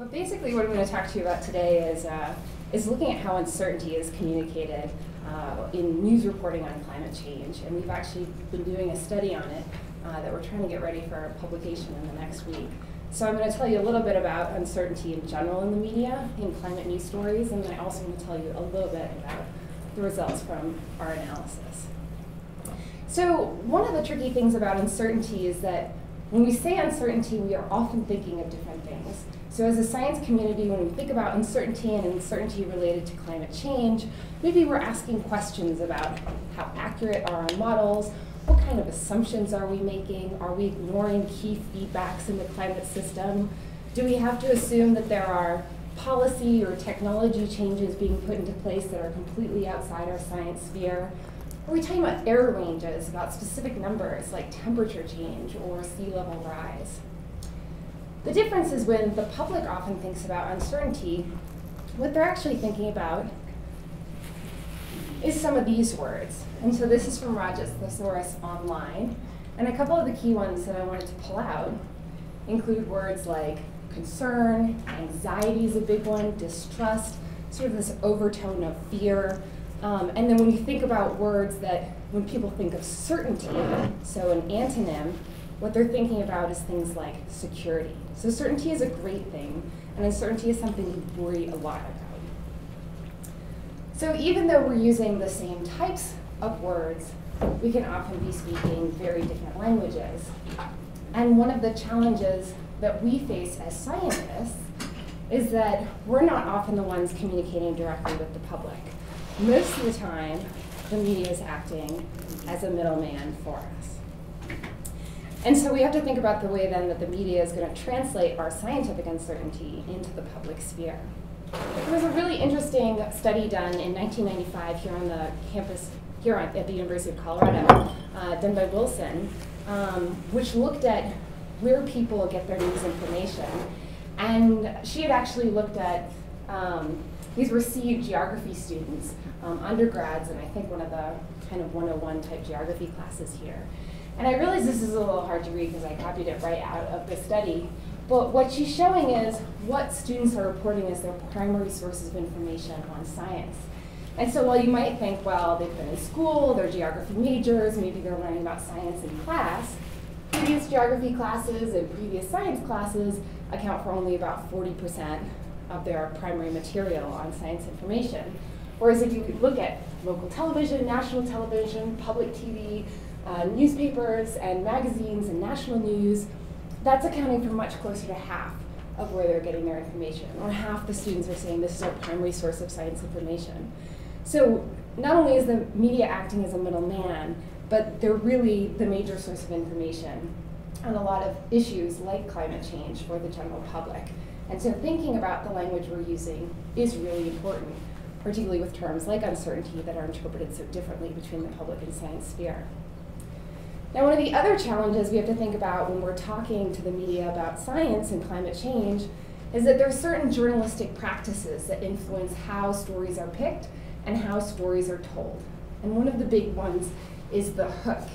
But basically, what I'm going to talk to you about today is, uh, is looking at how uncertainty is communicated uh, in news reporting on climate change. And we've actually been doing a study on it uh, that we're trying to get ready for publication in the next week. So I'm going to tell you a little bit about uncertainty in general in the media, in climate news stories, and then I also want to tell you a little bit about the results from our analysis. So one of the tricky things about uncertainty is that when we say uncertainty, we are often thinking of different. So as a science community, when we think about uncertainty and uncertainty related to climate change, maybe we're asking questions about how accurate are our models, what kind of assumptions are we making, are we ignoring key feedbacks in the climate system, do we have to assume that there are policy or technology changes being put into place that are completely outside our science sphere? Are we talking about error ranges, about specific numbers like temperature change or sea level rise? The difference is when the public often thinks about uncertainty, what they're actually thinking about is some of these words. And so this is from Roget's Thesaurus Online. And a couple of the key ones that I wanted to pull out include words like concern, anxiety is a big one, distrust, sort of this overtone of fear. Um, and then when you think about words that, when people think of certainty, so an antonym, what they're thinking about is things like security. So certainty is a great thing, and uncertainty is something you worry a lot about. So even though we're using the same types of words, we can often be speaking very different languages. And one of the challenges that we face as scientists is that we're not often the ones communicating directly with the public. Most of the time, the media is acting as a middleman for us. And so we have to think about the way then that the media is going to translate our scientific uncertainty into the public sphere. There was a really interesting study done in 1995 here on the campus here at the University of Colorado, uh, done by Wilson, um, which looked at where people get their news information. And she had actually looked at, um, these were CU geography students, um, undergrads, and I think one of the kind of 101 type geography classes here. And I realize this is a little hard to read because I copied it right out of the study. But what she's showing is what students are reporting as their primary sources of information on science. And so while you might think, well, they've been in school, they're geography majors, maybe they're learning about science in class, previous geography classes and previous science classes account for only about 40% of their primary material on science information. Whereas if you look at local television, national television, public TV, uh, newspapers and magazines and national news, that's accounting for much closer to half of where they're getting their information, or half the students are saying this is our primary source of science information. So not only is the media acting as a middleman, but they're really the major source of information on a lot of issues like climate change for the general public. And so thinking about the language we're using is really important, particularly with terms like uncertainty that are interpreted so differently between the public and science sphere. Now, one of the other challenges we have to think about when we're talking to the media about science and climate change is that there are certain journalistic practices that influence how stories are picked and how stories are told. And one of the big ones is the hook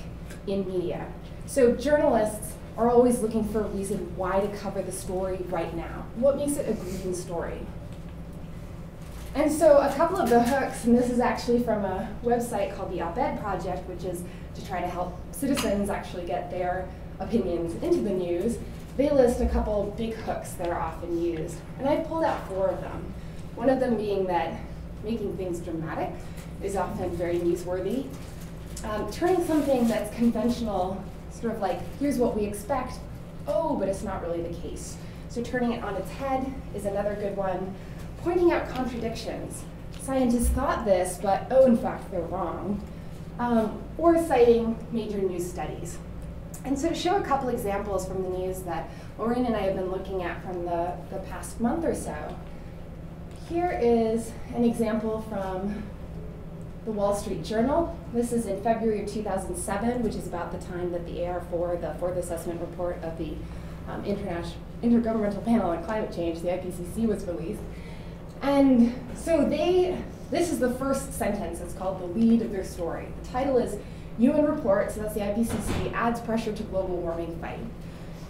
in media. So journalists are always looking for a reason why to cover the story right now. What makes it a green story? And so a couple of the hooks, and this is actually from a website called the Op-Ed Project, which is to try to help citizens actually get their opinions into the news, they list a couple big hooks that are often used. And I pulled out four of them. One of them being that making things dramatic is often very newsworthy. Um, turning something that's conventional, sort of like, here's what we expect, oh, but it's not really the case. So turning it on its head is another good one pointing out contradictions. Scientists thought this, but oh, in fact, they're wrong. Um, or citing major news studies. And so to show a couple examples from the news that Maureen and I have been looking at from the, the past month or so, here is an example from the Wall Street Journal. This is in February of 2007, which is about the time that the AR4, the Fourth Assessment Report of the um, International Intergovernmental Panel on Climate Change, the IPCC, was released. And so they, this is the first sentence. It's called the lead of their story. The title is UN report, so that's the IPCC, adds pressure to global warming fight.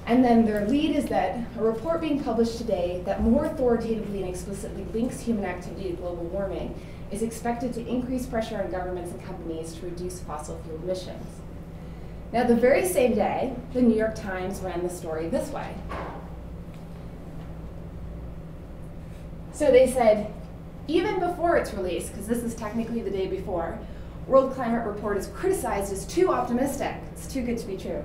And then their lead is that a report being published today that more authoritatively and explicitly links human activity to global warming is expected to increase pressure on governments and companies to reduce fossil fuel emissions. Now, the very same day, the New York Times ran the story this way. So they said, even before its release, because this is technically the day before, World Climate Report is criticized as too optimistic. It's too good to be true.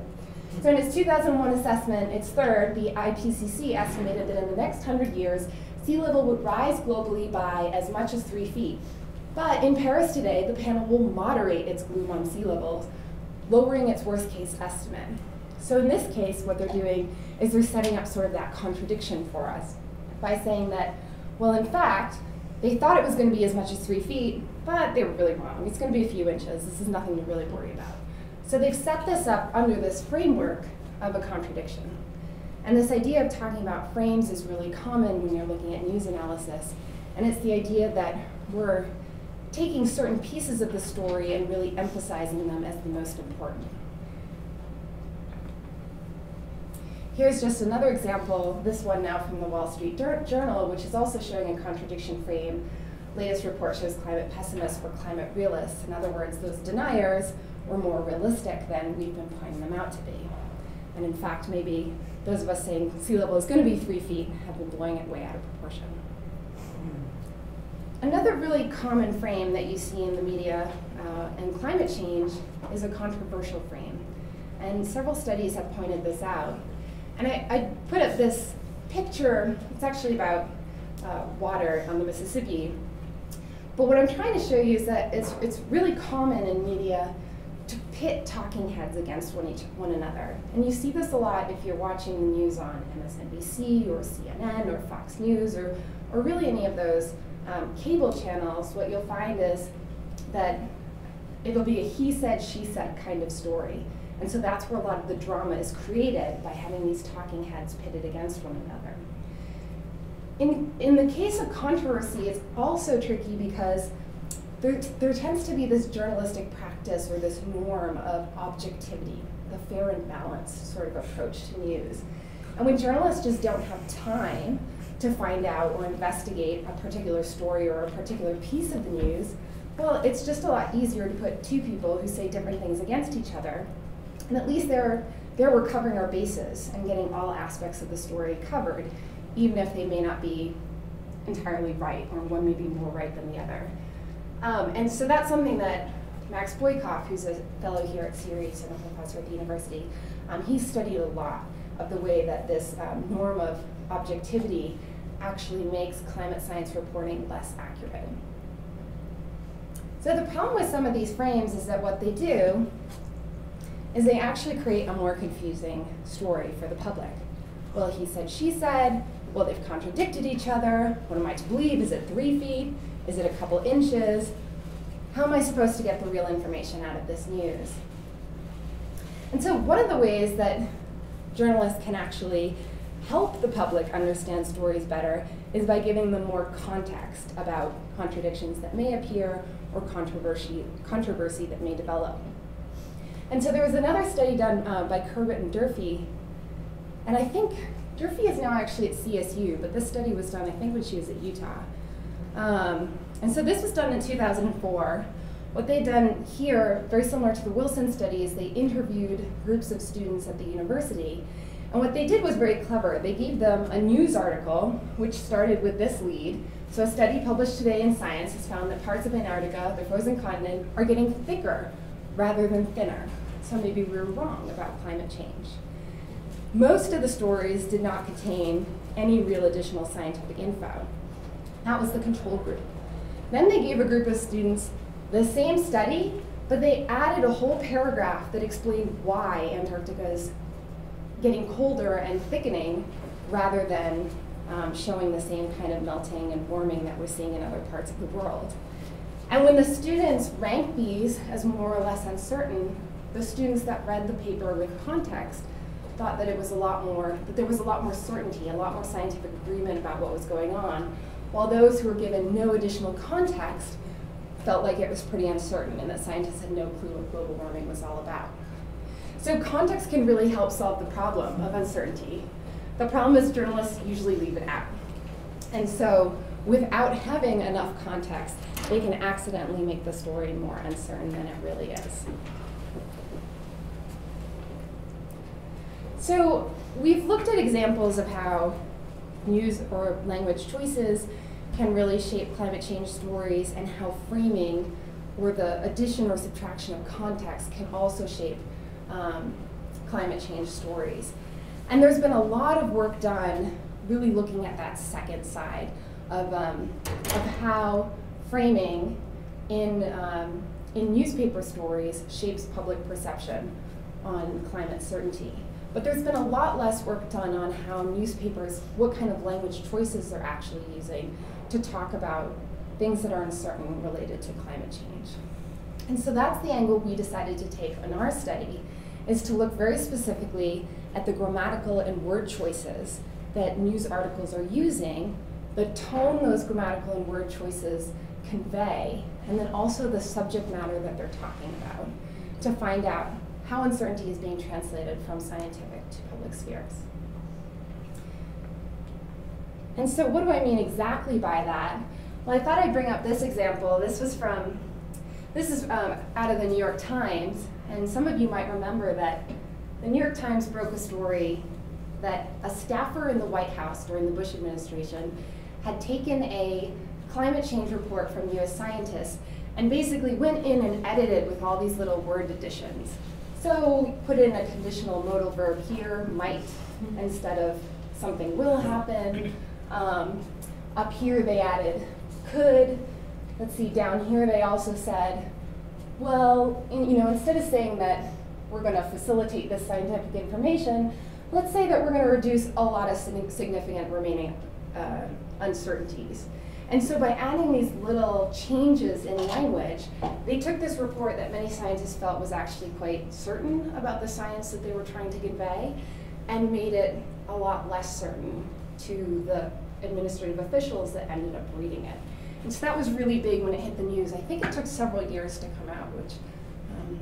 So in its 2001 assessment, its third, the IPCC estimated that in the next 100 years, sea level would rise globally by as much as three feet. But in Paris today, the panel will moderate its gloom on sea levels, lowering its worst case estimate. So in this case, what they're doing is they're setting up sort of that contradiction for us by saying that, well, in fact, they thought it was going to be as much as three feet, but they were really wrong. It's going to be a few inches. This is nothing to really worry about. So they've set this up under this framework of a contradiction. And this idea of talking about frames is really common when you're looking at news analysis. And it's the idea that we're taking certain pieces of the story and really emphasizing them as the most important. Here's just another example, this one now from the Wall Street Journal, which is also showing a contradiction frame. Latest report shows climate pessimists were climate realists. In other words, those deniers were more realistic than we've been pointing them out to be. And in fact, maybe those of us saying sea level is going to be three feet have been blowing it way out of proportion. Another really common frame that you see in the media uh, and climate change is a controversial frame. And several studies have pointed this out. And I, I put up this picture, it's actually about uh, water on the Mississippi. But what I'm trying to show you is that it's, it's really common in media to pit talking heads against one, each, one another. And you see this a lot if you're watching the news on MSNBC or CNN or Fox News or, or really any of those um, cable channels. What you'll find is that it'll be a he said, she said kind of story. And so that's where a lot of the drama is created by having these talking heads pitted against one another. In, in the case of controversy, it's also tricky because there, there tends to be this journalistic practice or this norm of objectivity, the fair and balanced sort of approach to news. And when journalists just don't have time to find out or investigate a particular story or a particular piece of the news, well, it's just a lot easier to put two people who say different things against each other. And at least there, there we're covering our bases and getting all aspects of the story covered, even if they may not be entirely right, or one may be more right than the other. Um, and so that's something that Max Boykoff, who's a fellow here at CREATE and a professor at the university, um, he studied a lot of the way that this um, norm of objectivity actually makes climate science reporting less accurate. So the problem with some of these frames is that what they do is they actually create a more confusing story for the public. Well, he said, she said, well, they've contradicted each other. What am I to believe? Is it three feet? Is it a couple inches? How am I supposed to get the real information out of this news? And so one of the ways that journalists can actually help the public understand stories better is by giving them more context about contradictions that may appear or controversy, controversy that may develop. And so there was another study done uh, by Corbett and Durfee, and I think Durfee is now actually at CSU, but this study was done, I think, when she was at Utah. Um, and so this was done in 2004. What they'd done here, very similar to the Wilson study, is they interviewed groups of students at the university. And what they did was very clever. They gave them a news article, which started with this lead. So a study published today in Science has found that parts of Antarctica, the frozen continent, are getting thicker rather than thinner. So maybe we were wrong about climate change. Most of the stories did not contain any real additional scientific info. That was the control group. Then they gave a group of students the same study, but they added a whole paragraph that explained why Antarctica is getting colder and thickening rather than um, showing the same kind of melting and warming that we're seeing in other parts of the world. And when the students ranked these as more or less uncertain, the students that read the paper with context thought that it was a lot more, that there was a lot more certainty, a lot more scientific agreement about what was going on, while those who were given no additional context felt like it was pretty uncertain and that scientists had no clue what global warming was all about. So context can really help solve the problem of uncertainty. The problem is journalists usually leave it out. And so without having enough context, they can accidentally make the story more uncertain than it really is. So we've looked at examples of how news or language choices can really shape climate change stories and how framing or the addition or subtraction of context can also shape um, climate change stories. And there's been a lot of work done really looking at that second side of, um, of how framing in, um, in newspaper stories shapes public perception on climate certainty. But there's been a lot less work done on how newspapers, what kind of language choices they're actually using to talk about things that are uncertain related to climate change. And so that's the angle we decided to take in our study, is to look very specifically at the grammatical and word choices that news articles are using, the tone those grammatical and word choices convey, and then also the subject matter that they're talking about to find out how uncertainty is being translated from scientific to public spheres. And so what do I mean exactly by that? Well, I thought I'd bring up this example. This was from, this is um, out of the New York Times, and some of you might remember that the New York Times broke a story that a staffer in the White House during the Bush administration had taken a climate change report from US scientists and basically went in and edited with all these little word additions. So put in a conditional modal verb here, might, instead of something will happen. Um, up here they added could. Let's see, down here they also said, well, you know, instead of saying that we're going to facilitate this scientific information, let's say that we're going to reduce a lot of significant remaining uh, uncertainties. And so by adding these little changes in language, they took this report that many scientists felt was actually quite certain about the science that they were trying to convey and made it a lot less certain to the administrative officials that ended up reading it. And so that was really big when it hit the news. I think it took several years to come out, which um,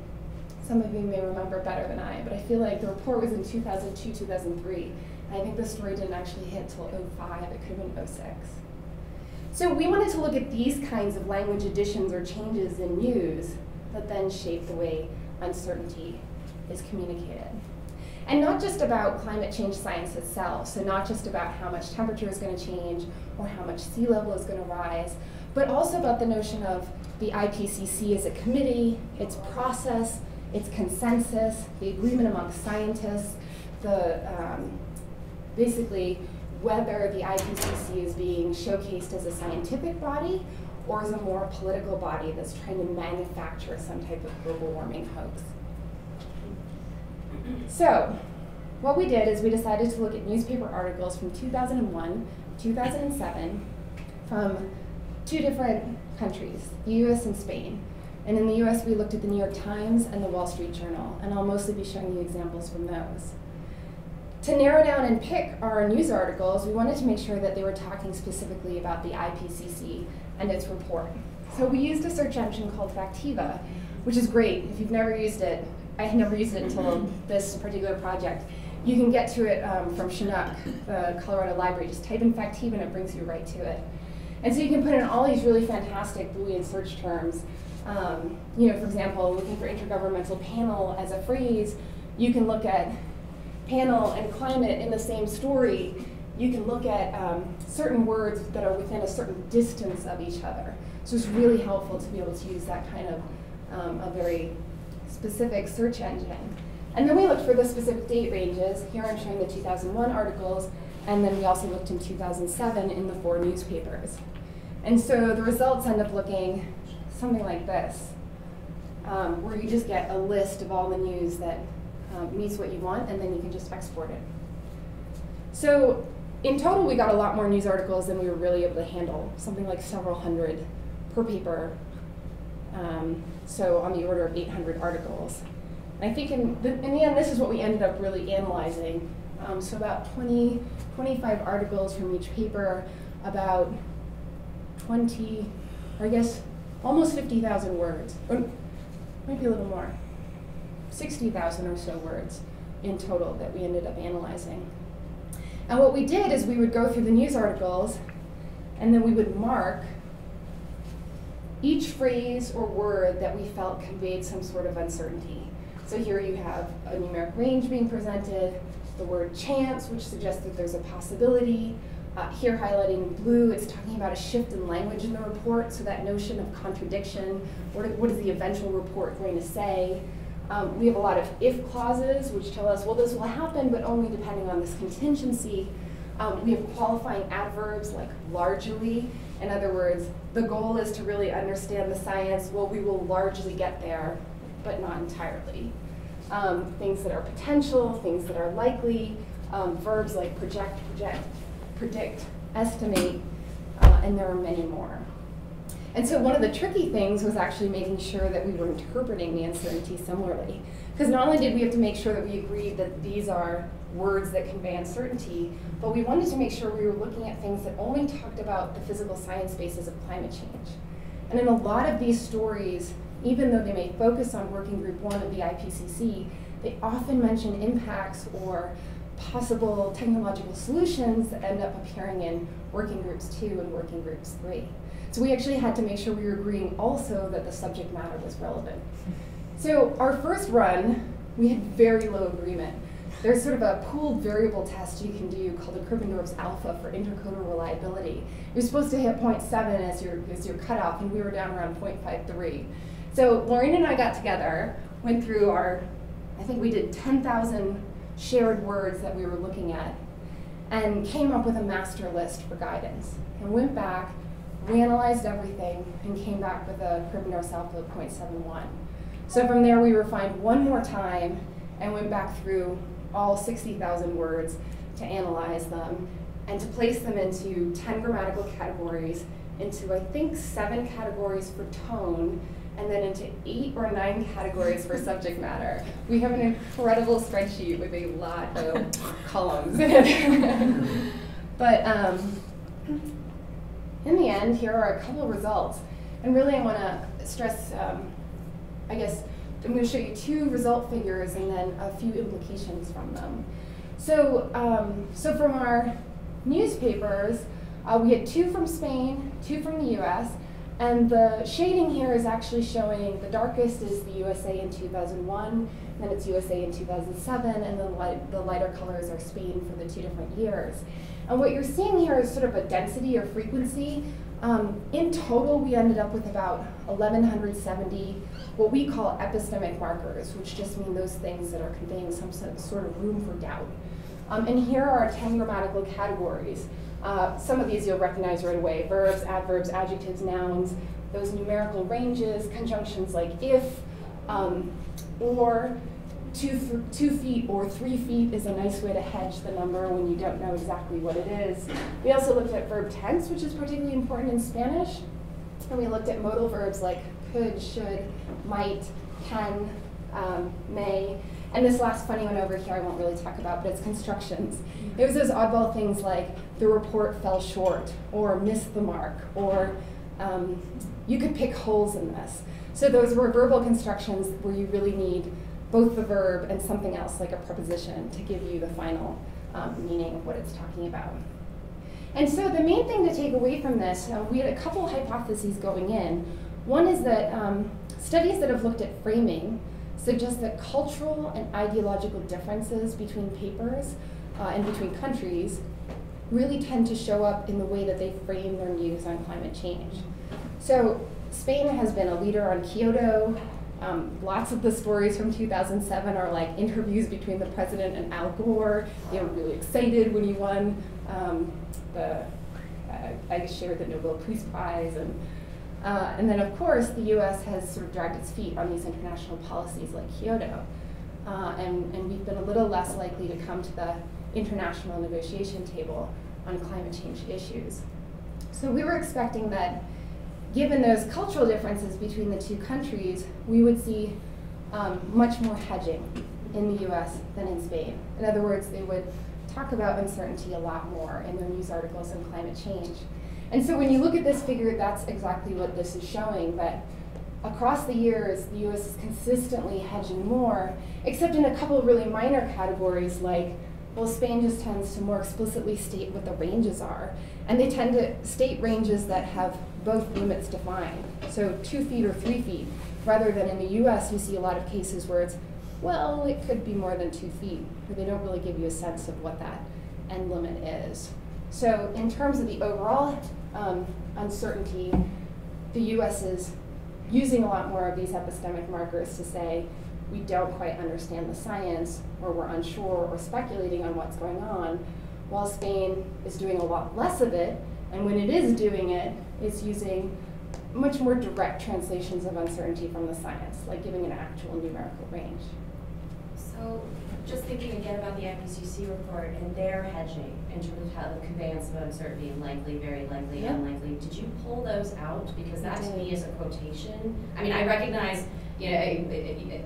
some of you may remember better than I, but I feel like the report was in 2002, 2003. I think the story didn't actually hit till 05, it could have been 06. So we wanted to look at these kinds of language additions or changes in news that then shape the way uncertainty is communicated. And not just about climate change science itself, so not just about how much temperature is going to change or how much sea level is going to rise, but also about the notion of the IPCC as a committee, its process, its consensus, the agreement among scientists, the um, basically whether the IPCC is being showcased as a scientific body or as a more political body that's trying to manufacture some type of global warming hoax. So, what we did is we decided to look at newspaper articles from 2001, 2007, from two different countries, the US and Spain. And in the US, we looked at the New York Times and the Wall Street Journal, and I'll mostly be showing you examples from those. To narrow down and pick our news articles, we wanted to make sure that they were talking specifically about the IPCC and its report. So we used a search engine called Factiva, which is great. If you've never used it, I had never used it until this particular project. You can get to it um, from Chinook, the Colorado Library. Just type in Factiva and it brings you right to it. And so you can put in all these really fantastic Boolean search terms. Um, you know, for example, looking for intergovernmental panel as a phrase, you can look at panel and climate in the same story, you can look at um, certain words that are within a certain distance of each other. So it's really helpful to be able to use that kind of um, a very specific search engine. And then we looked for the specific date ranges. Here I'm showing the 2001 articles, and then we also looked in 2007 in the four newspapers. And so the results end up looking something like this, um, where you just get a list of all the news that um, meets what you want, and then you can just export it. So in total, we got a lot more news articles than we were really able to handle, something like several hundred per paper. Um, so on the order of 800 articles. And I think in the, in the end, this is what we ended up really analyzing. Um, so about 20, 25 articles from each paper, about 20, or I guess almost 50,000 words, or maybe a little more. 60,000 or so words in total that we ended up analyzing. And what we did is we would go through the news articles and then we would mark each phrase or word that we felt conveyed some sort of uncertainty. So here you have a numeric range being presented, the word chance, which suggests that there's a possibility. Uh, here highlighting in blue, it's talking about a shift in language in the report, so that notion of contradiction, what, what is the eventual report going to say? Um, we have a lot of if clauses, which tell us, well, this will happen, but only depending on this contingency. Um, we have qualifying adverbs like largely. In other words, the goal is to really understand the science. Well, we will largely get there, but not entirely. Um, things that are potential, things that are likely, um, verbs like project, project, predict, estimate, uh, and there are many more. And so one of the tricky things was actually making sure that we were interpreting the uncertainty similarly. Because not only did we have to make sure that we agreed that these are words that convey uncertainty, but we wanted to make sure we were looking at things that only talked about the physical science basis of climate change. And in a lot of these stories, even though they may focus on working group one of the IPCC, they often mention impacts or possible technological solutions that end up appearing in working groups two and working groups three. So we actually had to make sure we were agreeing also that the subject matter was relevant. So our first run, we had very low agreement. There's sort of a pooled variable test you can do called the Krippendorff's alpha for intercoder reliability. You're supposed to hit 0.7 as your, as your cutoff, and we were down around 0.53. So Maureen and I got together, went through our, I think we did 10,000 shared words that we were looking at, and came up with a master list for guidance. And went back, reanalyzed everything, and came back with a Krippendorff's alpha of 0.71. So from there, we refined one more time and went back through all 60,000 words to analyze them and to place them into 10 grammatical categories, into I think seven categories for tone, and then into eight or nine categories for subject matter. We have an incredible spreadsheet with a lot of columns in it. but um, in the end, here are a couple of results. And really, I want to stress, um, I guess, I'm going to show you two result figures and then a few implications from them. So, um, so from our newspapers, uh, we had two from Spain, two from the US, and the shading here is actually showing the darkest is the USA in 2001, then it's USA in 2007, and then light, the lighter colors are Spain for the two different years. And what you're seeing here is sort of a density or frequency. Um, in total, we ended up with about 1,170 what we call epistemic markers, which just mean those things that are conveying some sort of room for doubt. Um, and here are our 10 grammatical categories. Uh, some of these you'll recognize right away, verbs, adverbs, adjectives, nouns, those numerical ranges, conjunctions like if, um, or, two, two feet or three feet is a nice way to hedge the number when you don't know exactly what it is. We also looked at verb tense, which is particularly important in Spanish. And we looked at modal verbs like could, should, might, can, um, may. And this last funny one over here I won't really talk about, but it's constructions. It was those oddball things like the report fell short, or missed the mark, or um, you could pick holes in this. So those were verbal constructions where you really need both the verb and something else like a preposition to give you the final um, meaning of what it's talking about. And so the main thing to take away from this, uh, we had a couple hypotheses going in. One is that um, studies that have looked at framing suggest that cultural and ideological differences between papers uh, and between countries really tend to show up in the way that they frame their news on climate change. So Spain has been a leader on Kyoto. Um, lots of the stories from 2007 are like interviews between the president and Al Gore. They were really excited when he won um, the, uh, I shared the Nobel Peace Prize and uh, and then, of course, the US has sort of dragged its feet on these international policies like Kyoto. Uh, and, and we've been a little less likely to come to the international negotiation table on climate change issues. So we were expecting that given those cultural differences between the two countries, we would see um, much more hedging in the US than in Spain. In other words, they would talk about uncertainty a lot more in their news articles on climate change. And so when you look at this figure, that's exactly what this is showing. But across the years, the US is consistently hedging more, except in a couple of really minor categories like, well, Spain just tends to more explicitly state what the ranges are. And they tend to state ranges that have both limits defined, so two feet or three feet, rather than in the US, you see a lot of cases where it's, well, it could be more than two feet, but they don't really give you a sense of what that end limit is. So in terms of the overall um, uncertainty, the US is using a lot more of these epistemic markers to say we don't quite understand the science or we're unsure or speculating on what's going on, while Spain is doing a lot less of it. And when it is doing it, it's using much more direct translations of uncertainty from the science, like giving an actual numerical range. So just thinking again about the IPCC report and their hedging in terms of how the conveyance of uncertainty, likely, very likely, Yeah. unlikely, did you pull those out? Because that to me is a quotation. I mean, I recognize, you know, it- it- it-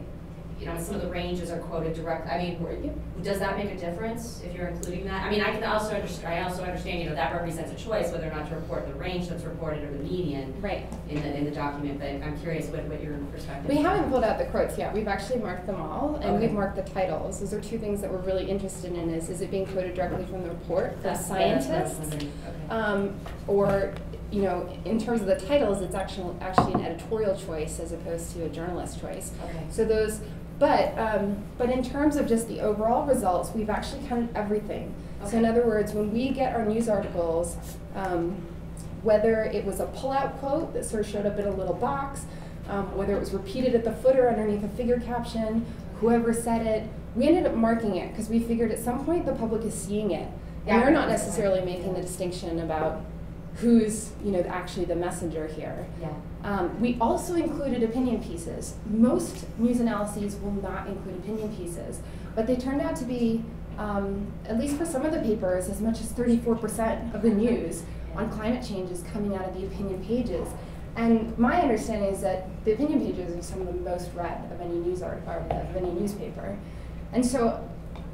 you know, some of the ranges are quoted directly. I mean, does that make a difference if you're including that? I mean, I can also understand, I also understand, you know, that represents a choice whether or not to report the range that's reported or the median Right. in the, in the document, but I'm curious what, what your perspective We is. haven't pulled out the quotes yet. We've actually marked them all, and Okay. we've marked the titles. Those are two things that we're really interested in: is is it being quoted directly from the report from That's- yeah, that's what I was scientists. Okay. um, or you know, in terms of the titles, it's actually actually an editorial choice as opposed to a journalist choice. Okay. So those, but um, but in terms of just the overall results, we've actually counted everything. So in other words, when we get our news articles, um, whether it was a pull-out quote that sort of showed up in a little box, um, whether it was repeated at the footer underneath a figure caption, whoever said it, we ended up marking it because we figured at some point the public is seeing it, and they're not necessarily making the distinction about who's you know actually the messenger here. Yeah. Um, we also included opinion pieces. Most news analyses will not include opinion pieces, but they turned out to be, um, at least for some of the papers, as much as 34% of the news on climate change is coming out of the opinion pages. And my understanding is that the opinion pages are some of the most read of any news art, of any newspaper. And so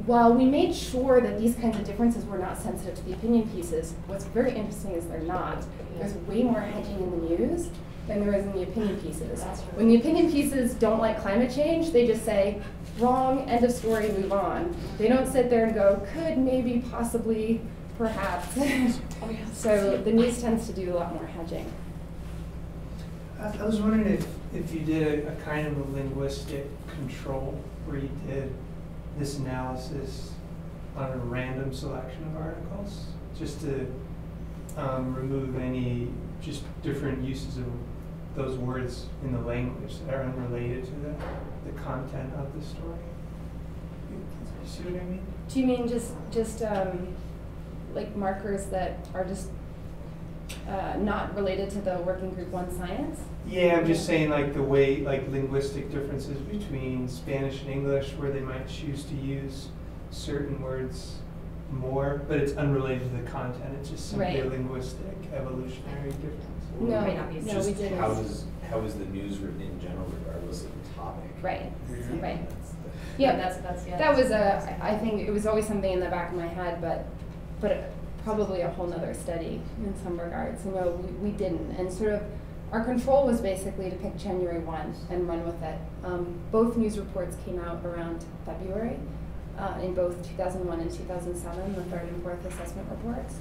while we made sure that these kinds of differences were not sensitive to the opinion pieces, what's very interesting is they're not. There's way more hedging in the news than there is in the opinion pieces. When the opinion pieces don't like climate change, they just say, wrong, end of story, move on. They don't sit there and go, could, maybe, possibly, perhaps. so the news tends to do a lot more hedging. I I was wondering if, if you did a, a kind of a linguistic control where you did this analysis on a random selection of articles, just to um, remove any just different uses of those words in the language that are unrelated to the, the content of the story. You see what I mean? Do you mean just just um, like markers that are just uh, not related to the working group one science? Yeah, I'm just saying like the way, like linguistic differences between Spanish and English where they might choose to use certain words more, but it's unrelated to the content, it's just simply a linguistic evolutionary difference. No, Might not be no, Just we didn't. How is, how is the news written in general regardless of the topic? Right, right. That's the- Yeah, That's, that's, yeah. That was a, I think it was always something in the back of my head, but, but probably a whole nother study in some regards. You know, we, we didn't, and sort of, our control was basically to pick January one and run with it. Um, both news reports came out around February, uh, in both two thousand one and two thousand seven, the third and fourth assessment reports.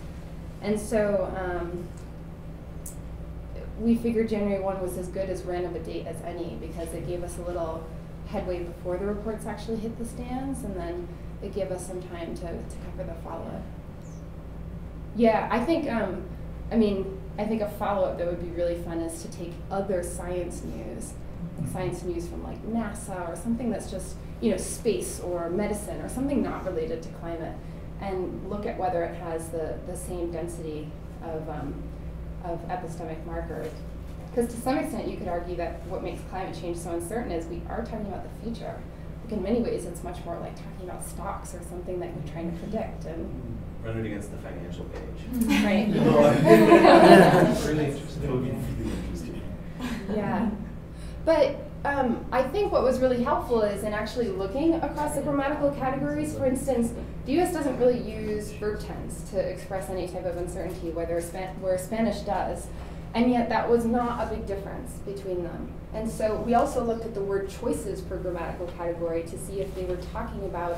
And so, um, we figured January one was as good as random a date as any because it gave us a little headway before the reports actually hit the stands and then it gave us some time to, to cover the follow-up. Yeah, I think, um, I mean, I think a follow-up that would be really fun is to take other science news, like science news from like NASA or something that's just, you know, space or medicine or something not related to climate and look at whether it has the, the same density of, um, of epistemic markers. Because to some extent, you could argue that what makes climate change so uncertain is we are talking about the future. Like in many ways, it's much more like talking about stocks or something that you're trying to predict. And mm-hmm. Run it against the financial page. right, Really interesting. It would be really interesting. yeah. But um, I think what was really helpful is in actually looking across the grammatical categories. For instance, the U.S. doesn't really use verb tense to express any type of uncertainty, whether Span- where Spanish does. And yet that was not a big difference between them. And so we also looked at the word choices per grammatical category to see if they were talking about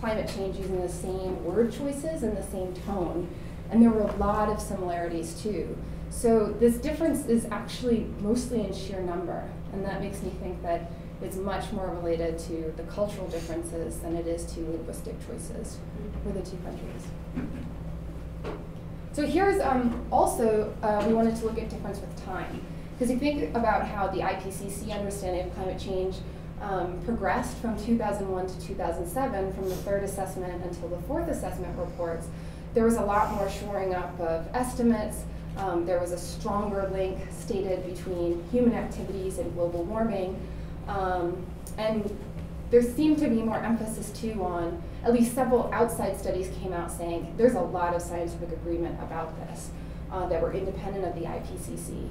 climate change using the same word choices and the same tone. And there were a lot of similarities too. So this difference is actually mostly in sheer number. And that makes me think that it's much more related to the cultural differences than it is to linguistic choices for the two countries. So here's um, also, uh, we wanted to look at difference with time. Because if you think about how the IPCC understanding of climate change um, progressed from 2001 to 2007, from the third assessment until the fourth assessment reports, there was a lot more shoring up of estimates. Um, there was a stronger link stated between human activities and global warming. Um, and there seemed to be more emphasis too on, at least several outside studies came out saying there's a lot of scientific agreement about this uh, that were independent of the IPCC.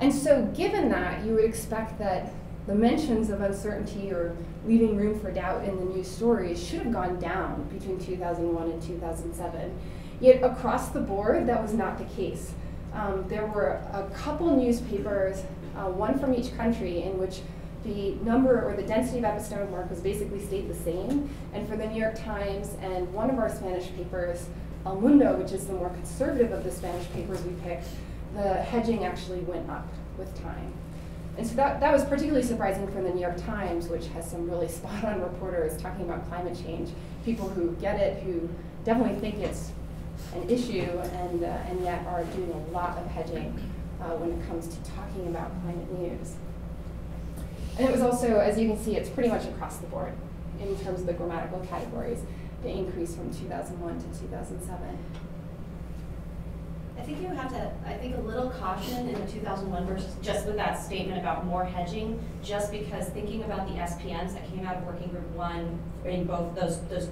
And so given that, you would expect that the mentions of uncertainty or leaving room for doubt in the news stories should have gone down between 2001 and 2007. Yet across the board, that was not the case. Um, there were a couple newspapers, uh, one from each country, in which the number or the density of epistemic markers basically stayed the same. And for the New York Times and one of our Spanish papers, El Mundo, which is the more conservative of the Spanish papers we picked, the hedging actually went up with time. And so that, that was particularly surprising for the New York Times, which has some really spot on reporters talking about climate change, people who get it, who definitely think it's an issue, and, uh, and yet are doing a lot of hedging uh, when it comes to talking about climate news. And it was also, as you can see, it's pretty much across the board in terms of the grammatical categories, the increase from 2001 to 2007. I think you have to, I think a little caution in the 2001 versus just with that statement about more hedging, just because thinking about the SPMs that came out of Working Group 1 in both those, those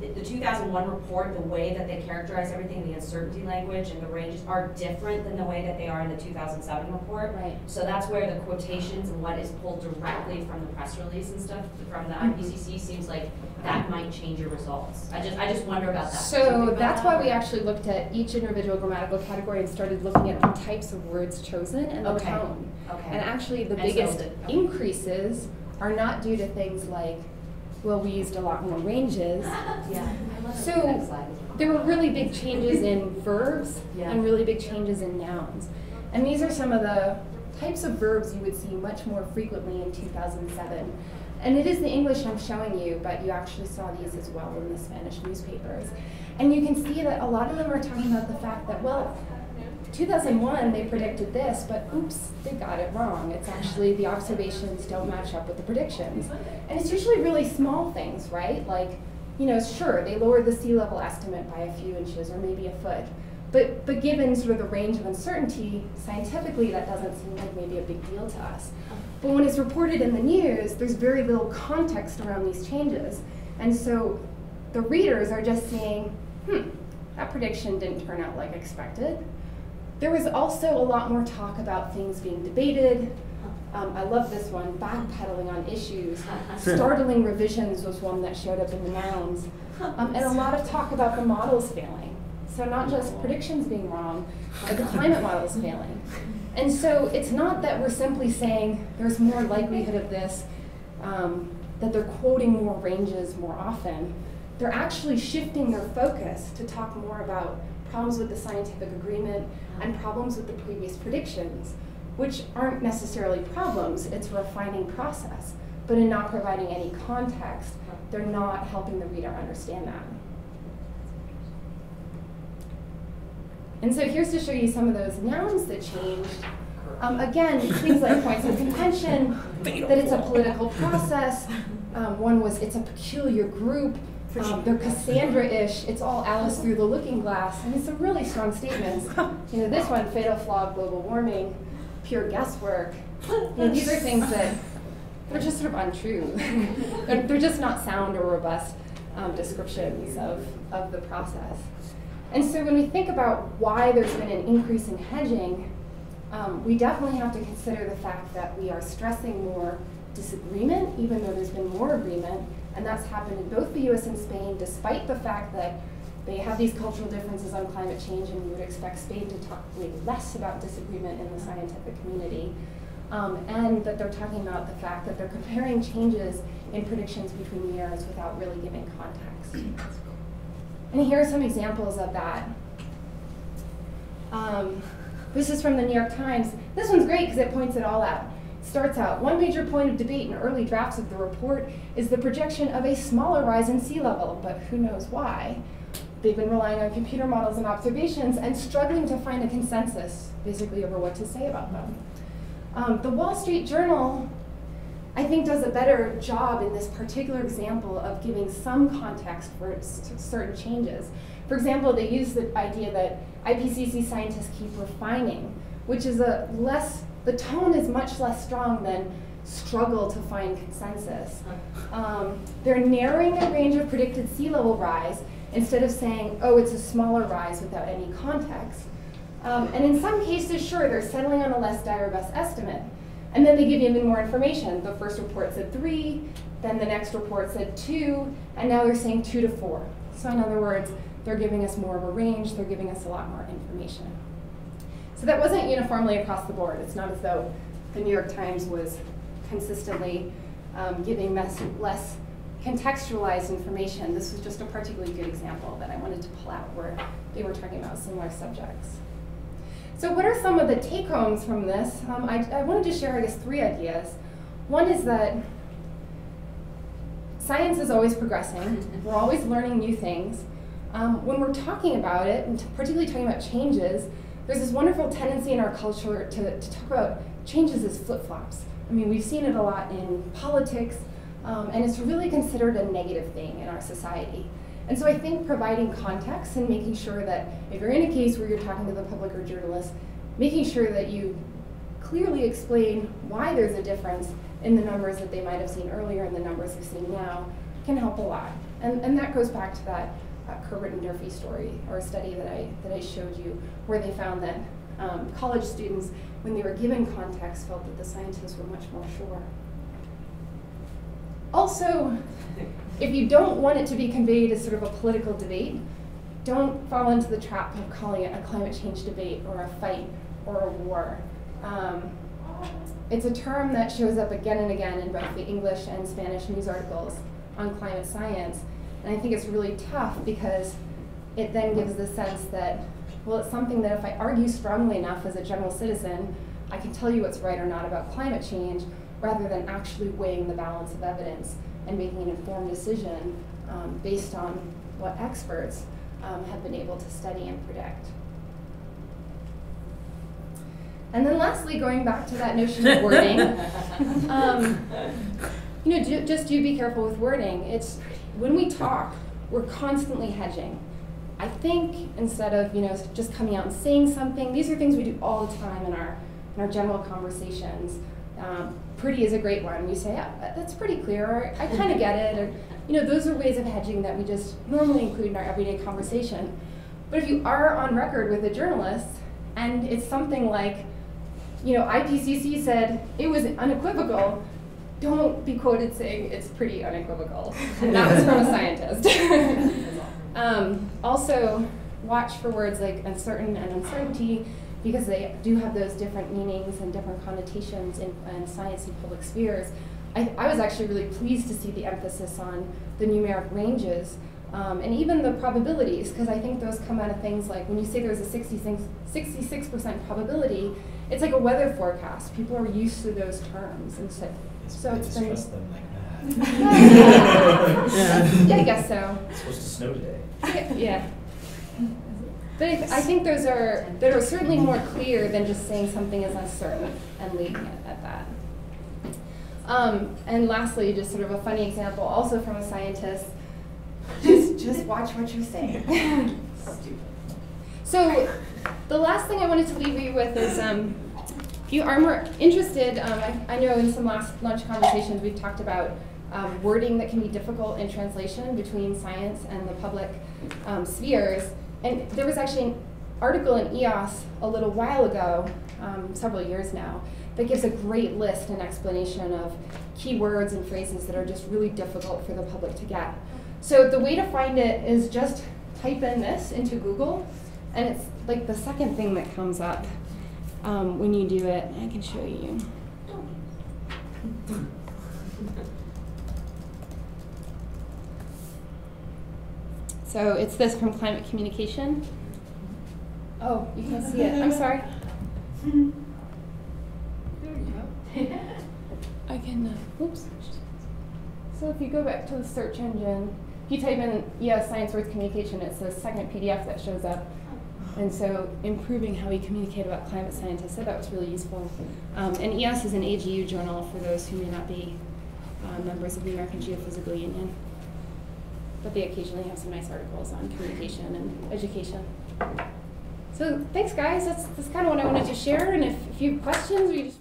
the 2001 report, the way that they characterize everything, the uncertainty language and the ranges are different than the way that they are in the 2007 report. Right. So that's where the quotations and what is pulled directly from the press release and stuff from the Mm-hmm. IPCC seems like that might change your results. I just, I just wonder about that. Do you think So that's that? why we actually looked at each individual grammatical category and started looking at the types of words chosen and the Okay. tone. Okay. And actually, the And so biggest the- increases are not due to things like, well, we used a lot more ranges. Yeah. I love it. So, There were really big changes in verbs Yeah. and really big changes in nouns. And these are some of the types of verbs you would see much more frequently in 2007. And it is the English I'm showing you, but you actually saw these as well in the Spanish newspapers. And you can see that a lot of them are talking about the fact that, well, 2001 they predicted this, but oops, they got it wrong. It's actually the observations don't match up with the predictions. And it's usually really small things, right? Like, you know, sure, they lowered the sea level estimate by a few inches or maybe a foot. But, but given sort of the range of uncertainty, scientifically that doesn't seem like maybe a big deal to us. But when it's reported in the news, there's very little context around these changes. And so the readers are just seeing, hmm, that prediction didn't turn out like expected. There was also a lot more talk about things being debated. Um, I love this one, backpedaling on issues. Startling revisions was one that showed up in the nouns. Um, and a lot of talk about the models failing. So not just predictions being wrong, but the climate models failing. And so it's not that we're simply saying there's more likelihood of this, um, that they're quoting more ranges more often. They're actually shifting their focus to talk more about problems with the scientific agreement and problems with the previous predictions, which aren't necessarily problems, it's a refining process. But in not providing any context, they're not helping the reader understand that. And so here's to show you some of those nouns that changed. Um, again, things like points of contention, that it's a political process. Um, one was it's a peculiar group. Um, they're Cassandra-ish. It's all Alice through the Looking Glass. I mean, some really strong statements. You know, this one, fatal flaw of global warming, pure guesswork. You know, these are things that they're just sort of untrue. they're, they're just not sound or robust um, descriptions of, of the process. And so when we think about why there's been an increase in hedging, um, we definitely have to consider the fact that we are stressing more disagreement, even though there's been more agreement, and that's happened in both the US and Spain, despite the fact that They have these cultural differences on climate change, and we would expect Spain to talk way less about disagreement in the scientific community. Um, and that they're talking about the fact that they're comparing changes in predictions between years without really giving context. And here are some examples of that. Um, this is from the New York Times. This one's great because it points it all out. Starts out, one major point of debate in early drafts of the report is the projection of a smaller rise in sea level, but who knows why. They've been relying on computer models and observations and struggling to find a consensus, basically, over what to say about them. Um, the Wall Street Journal, I think, does a better job in this particular example of giving some context for certain changes. For example, they use the idea that IPCC scientists keep refining, which is a less, the tone is much less strong than struggle to find consensus. Um, they're narrowing a range of predicted sea level rise instead of saying, oh, it's a smaller rise without any context. Um, and in some cases, sure, they're settling on a less dire best estimate. And then they give you even more information. The first report said three, then the next report said two, and now they're saying two to four. So in other words, they're giving us more of a range, they're giving us a lot more information. So that wasn't uniformly across the board. It's not as though the New York Times was consistently um, giving less, contextualized information. This was just a particularly good example that I wanted to pull out where they were talking about similar subjects. So what are some of the take-homes from this? Um, I, I wanted to share, I guess, three ideas. One is that science is always progressing. We're always learning new things. Um, when we're talking about it, and particularly talking about changes, there's this wonderful tendency in our culture to, to talk about changes as flip-flops. I mean, we've seen it a lot in politics, um, and it's really considered a negative thing in our society. And so I think providing context and making sure that if you're in a case where you're talking to the public or journalists, making sure that you clearly explain why there's a difference in the numbers that they might have seen earlier and the numbers they're seeing now can help a lot. And, and that goes back to that uh, and Durfee story or a study that I, that I showed you where they found that um, college students, when they were given context, felt that the scientists were much more sure. Also, if you don't want it to be conveyed as sort of a political debate, don't fall into the trap of calling it a climate change debate or a fight or a war. Um, it's a term that shows up again and again in both the English and Spanish news articles on climate science. And I think it's really tough because it then gives the sense that, well, it's something that if I argue strongly enough as a general citizen, I can tell you what's right or not about climate change rather than actually weighing the balance of evidence and making an informed decision um, based on what experts um, have been able to study and predict. And then lastly, going back to that notion of wording, um, you know, just do be careful with wording. It's when we talk, we're constantly hedging. I think instead of you know just coming out and saying something, these are things we do all the time in our in our general conversations. Um, pretty is a great one. We say, yeah, that's pretty clear, or I kind of get it, or you know, those are ways of hedging that we just normally include in our everyday conversation. But if you are on record with a journalist and it's something like, you know, IPCC said it was unequivocal, don't be quoted saying it's pretty unequivocal. And that was from a scientist. um, also, watch for words like uncertain and uncertainty because they do have those different meanings and different connotations in, in science and public spheres. I, I, was actually really pleased to see the emphasis on the numeric ranges um, and even the probabilities, because I think those come out of things like when you say there's a 66, 66% probability, it's like a weather forecast. People are used to those terms. And so, so they it's just very. trust them like that. yeah, that. I guess so. It's supposed to snow today. Yeah. yeah. But I, I think those are that are certainly more clear than just saying something is uncertain and leaving it at that. Um, and lastly, just sort of a funny example, also from a scientist. Just just watch what you're saying. so, the last thing I wanted to leave you with is. Um, if you are more interested, um, I, I, know in some last lunch conversations we've talked about um, wording that can be difficult in translation between science and the public um, spheres. And there was actually an article in EOS a little while ago, um, several years now, that gives a great list and explanation of key words and phrases that are just really difficult for the public to get. So the way to find it is just type in this into Google, and it's like the second thing that comes up um, when you do it. I can show you. So it's this from Climate Communication. Oh, you can see it. I'm sorry. There you go. I can, uh, oops. So if you go back to the search engine, if you type in EOS Science Earth Communication, it's the second PDF that shows up. And so improving how we communicate about climate science, I said that was really useful. Um, and EOS is an AGU journal for those who may not be uh, members of the American Geophysical Union. But they occasionally have some nice articles on communication and education. So thanks guys, that's, that's kind of what I wanted to share. And if, if you have questions or you just